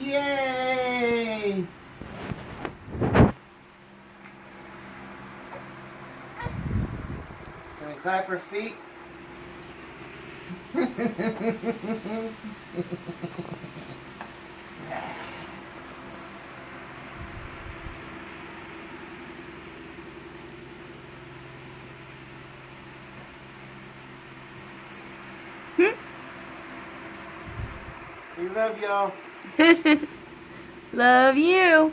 Yay! Can we clap her feet? We love y'all. Love you.